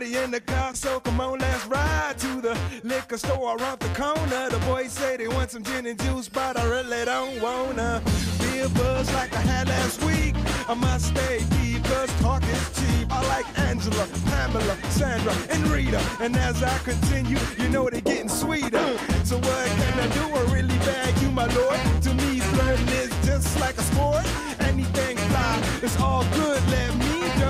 Shorty in the car, so come on, let's ride to the liquor store around the corner. The boys say they want some gin and juice, but I really don't wanna be a buzz like I had last week. I must stay deep, cause talk is cheap. I like Angela, Pamela, Sandra, and Rita. And as I continue, you know they're getting sweeter. So what can I do? I really bag you, my lord. To me, flirting is just like a sport.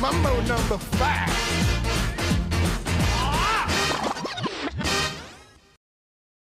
Mambo number five.